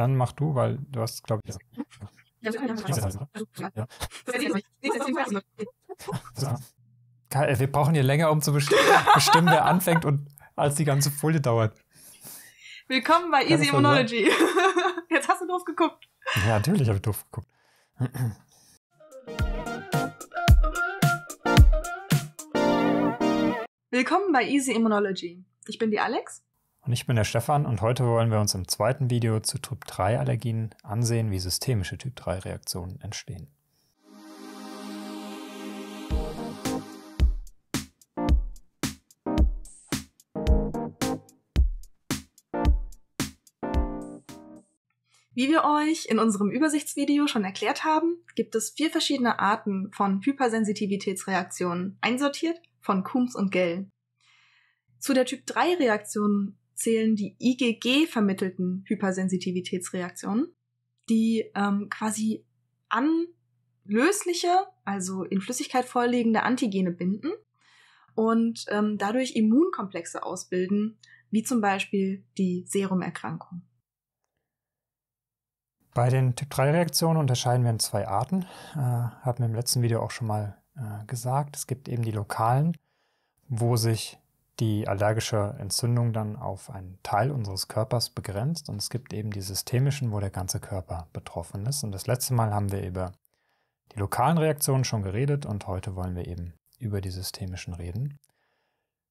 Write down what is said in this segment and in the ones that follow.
Dann mach du, weil du hast, glaube ich. Ja. Wir brauchen hier länger, um zu bestimmen, wer anfängt und als die ganze Folie dauert. Willkommen bei Easy Immunology. Jetzt hast du doof geguckt. Ja, natürlich habe ich doof geguckt. Willkommen bei Easy Immunology. Ich bin die Alex. Und ich bin der Stefan und heute wollen wir uns im zweiten Video zu Typ-3-Allergien ansehen, wie systemische Typ-3-Reaktionen entstehen. Wie wir euch in unserem Übersichtsvideo schon erklärt haben, gibt es vier verschiedene Arten von Hypersensitivitätsreaktionen, einsortiert von Coombs und Gell. Zu der Typ-3-Reaktion zählen die IgG vermittelten Hypersensitivitätsreaktionen, die ähm, quasi an lösliche, also in Flüssigkeit vorliegende Antigene binden und ähm, dadurch Immunkomplexe ausbilden, wie zum Beispiel die Serumerkrankung. Bei den Typ-3-Reaktionen unterscheiden wir in zwei Arten. Äh, haben wir im letzten Video auch schon mal äh, gesagt. Es gibt eben die lokalen, wo sich die allergische Entzündung dann auf einen Teil unseres Körpers begrenzt und es gibt eben die systemischen, wo der ganze Körper betroffen ist. Und das letzte Mal haben wir über die lokalen Reaktionen schon geredet und heute wollen wir eben über die systemischen reden.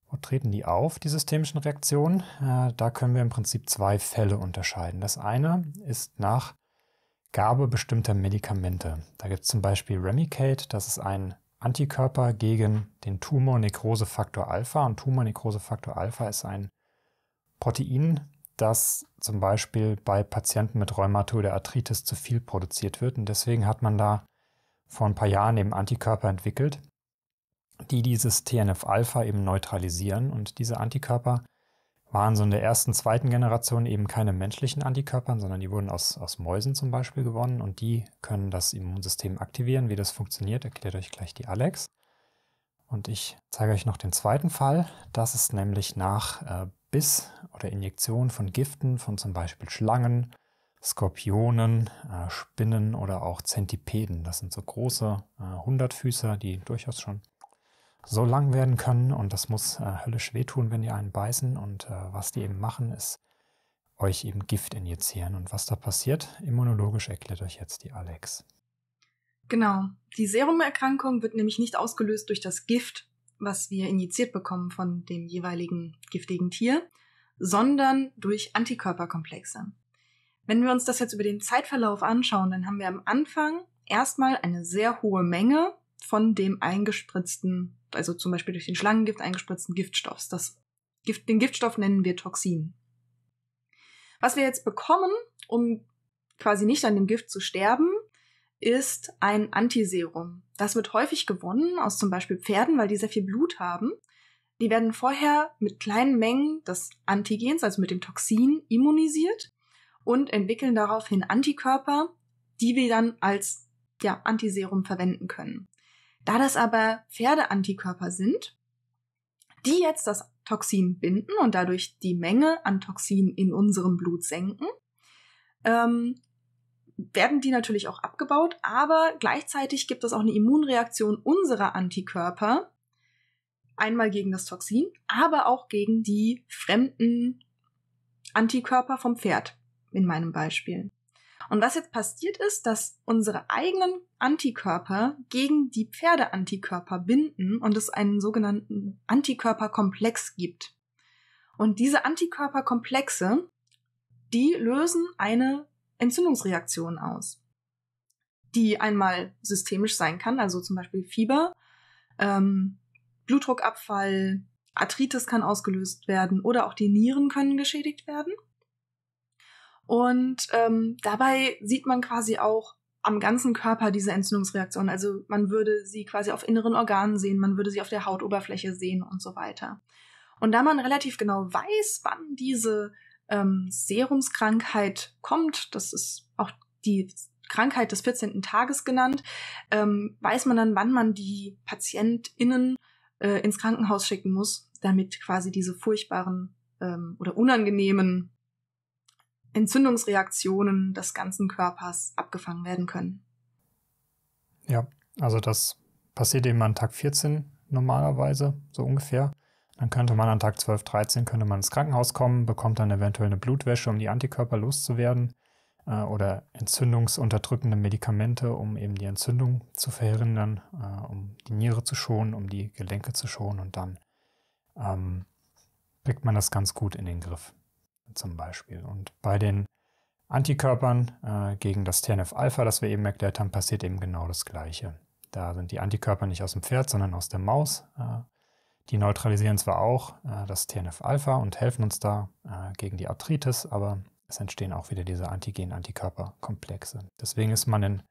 Wo treten die auf, die systemischen Reaktionen? Äh, da können wir im Prinzip zwei Fälle unterscheiden. Das eine ist nach Gabe bestimmter Medikamente. Da gibt es zum Beispiel Remicade, das ist ein Antikörper gegen den Tumornekrosefaktor Alpha. Und Tumornekrosefaktor Alpha ist ein Protein, das zum Beispiel bei Patienten mit Rheumatoide Arthritis zu viel produziert wird. Und deswegen hat man da vor ein paar Jahren eben Antikörper entwickelt, die dieses TNF-Alpha eben neutralisieren. Und diese Antikörper waren so in der ersten, zweiten Generation eben keine menschlichen Antikörpern, sondern die wurden aus, aus Mäusen zum Beispiel gewonnen und die können das Immunsystem aktivieren. Wie das funktioniert, erklärt euch gleich die Alex. Und ich zeige euch noch den zweiten Fall. Das ist nämlich nach äh, Biss oder Injektion von Giften von zum Beispiel Schlangen, Skorpionen, äh, Spinnen oder auch Zentipeden. Das sind so große äh, Hundertfüßer, die durchaus schon so lang werden können und das muss äh, höllisch wehtun, wenn die einen beißen. Und äh, was die eben machen, ist euch eben Gift injizieren. Und was da passiert, immunologisch erklärt euch jetzt die Alex. Genau. Die Serumerkrankung wird nämlich nicht ausgelöst durch das Gift, was wir injiziert bekommen von dem jeweiligen giftigen Tier, sondern durch Antikörperkomplexe. Wenn wir uns das jetzt über den Zeitverlauf anschauen, dann haben wir am Anfang erstmal eine sehr hohe Menge von dem eingespritzten also zum Beispiel durch den Schlangengift eingespritzten Giftstoffs. Das Gift, den Giftstoff nennen wir Toxin. Was wir jetzt bekommen, um quasi nicht an dem Gift zu sterben, ist ein Antiserum. Das wird häufig gewonnen aus zum Beispiel Pferden, weil die sehr viel Blut haben. Die werden vorher mit kleinen Mengen des Antigens, also mit dem Toxin, immunisiert und entwickeln daraufhin Antikörper, die wir dann als ja, Antiserum verwenden können. Da das aber Pferdeantikörper sind, die jetzt das Toxin binden und dadurch die Menge an Toxin in unserem Blut senken, ähm, werden die natürlich auch abgebaut, aber gleichzeitig gibt es auch eine Immunreaktion unserer Antikörper, einmal gegen das Toxin, aber auch gegen die fremden Antikörper vom Pferd, in meinem Beispiel. Und was jetzt passiert ist, dass unsere eigenen Antikörper gegen die Pferdeantikörper binden und es einen sogenannten Antikörperkomplex gibt. Und diese Antikörperkomplexe, die lösen eine Entzündungsreaktion aus, die einmal systemisch sein kann, also zum Beispiel Fieber, ähm, Blutdruckabfall, Arthritis kann ausgelöst werden oder auch die Nieren können geschädigt werden. Und ähm, dabei sieht man quasi auch am ganzen Körper diese Entzündungsreaktion. Also man würde sie quasi auf inneren Organen sehen, man würde sie auf der Hautoberfläche sehen und so weiter. Und da man relativ genau weiß, wann diese ähm, Serumskrankheit kommt, das ist auch die Krankheit des 14. Tages genannt, ähm, weiß man dann, wann man die PatientInnen äh, ins Krankenhaus schicken muss, damit quasi diese furchtbaren ähm, oder unangenehmen Entzündungsreaktionen des ganzen Körpers abgefangen werden können. Ja, also das passiert eben an Tag 14 normalerweise, so ungefähr. Dann könnte man an Tag 12, 13 könnte man ins Krankenhaus kommen, bekommt dann eventuell eine Blutwäsche, um die Antikörper loszuwerden äh, oder entzündungsunterdrückende Medikamente, um eben die Entzündung zu verhindern, äh, um die Niere zu schonen, um die Gelenke zu schonen und dann ähm, kriegt man das ganz gut in den Griff zum Beispiel. Und bei den Antikörpern äh, gegen das TNF-Alpha, das wir eben erklärt haben, passiert eben genau das Gleiche. Da sind die Antikörper nicht aus dem Pferd, sondern aus der Maus. Äh, die neutralisieren zwar auch äh, das TNF-Alpha und helfen uns da äh, gegen die Arthritis, aber es entstehen auch wieder diese Antigen-Antikörper-Komplexe. Deswegen ist man in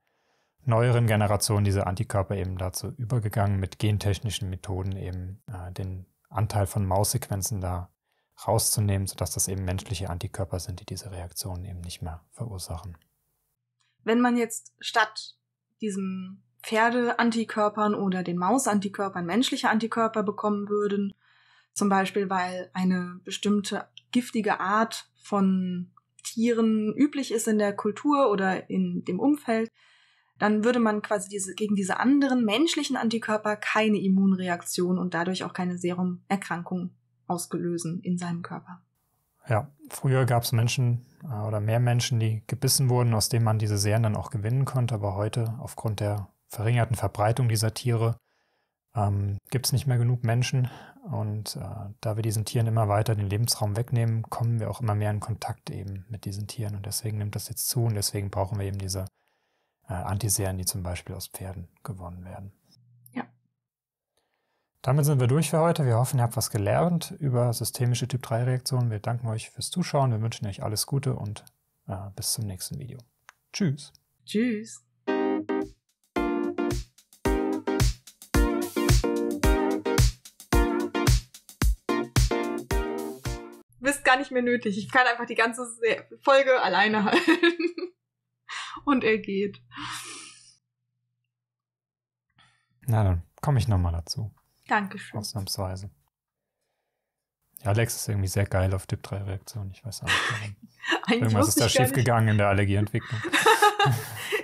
neueren Generationen dieser Antikörper eben dazu übergegangen, mit gentechnischen Methoden eben äh, den Anteil von Maussequenzen da rauszunehmen, sodass das eben menschliche Antikörper sind, die diese Reaktionen eben nicht mehr verursachen. Wenn man jetzt statt diesen Pferde-Antikörpern oder den Maus-Antikörpern menschliche Antikörper bekommen würden, zum Beispiel weil eine bestimmte giftige Art von Tieren üblich ist in der Kultur oder in dem Umfeld, dann würde man quasi diese, gegen diese anderen menschlichen Antikörper keine Immunreaktion und dadurch auch keine Serumerkrankung ausgelösen in seinem Körper. Ja, früher gab es Menschen äh, oder mehr Menschen, die gebissen wurden, aus denen man diese Serien dann auch gewinnen konnte. Aber heute, aufgrund der verringerten Verbreitung dieser Tiere, ähm, gibt es nicht mehr genug Menschen. Und äh, da wir diesen Tieren immer weiter den Lebensraum wegnehmen, kommen wir auch immer mehr in Kontakt eben mit diesen Tieren. Und deswegen nimmt das jetzt zu und deswegen brauchen wir eben diese äh, Antiserien, die zum Beispiel aus Pferden gewonnen werden. Damit sind wir durch für heute. Wir hoffen, ihr habt was gelernt über systemische Typ-3-Reaktionen. Wir danken euch fürs Zuschauen. Wir wünschen euch alles Gute und äh, bis zum nächsten Video. Tschüss. Tschüss. Bist gar nicht mehr nötig. Ich kann einfach die ganze Folge alleine halten. Und er geht. Na dann komme ich nochmal dazu. Dankeschön. Ausnahmsweise. Ja, Alex ist irgendwie sehr geil auf Typ-3-Reaktionen. Ich weiß auch nicht. Irgendwas ist da schief gegangen in der Allergieentwicklung.